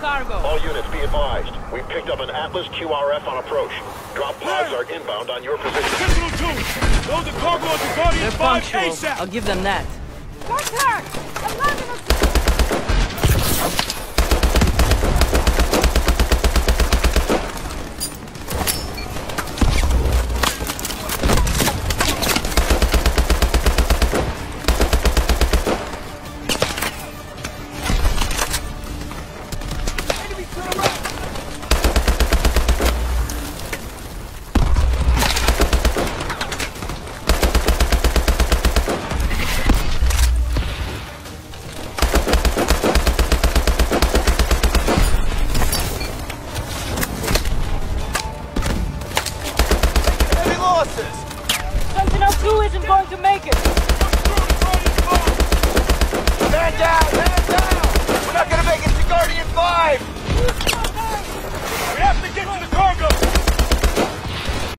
cargo. All units be advised. We picked up an Atlas QRF on approach. Drop pods are inbound on your position. Sentinel 2! Load the cargo onto Guardian They're 5 punctual. ASAP! I'll give them that. Heavy losses! Sentinel 2 isn't going to make it.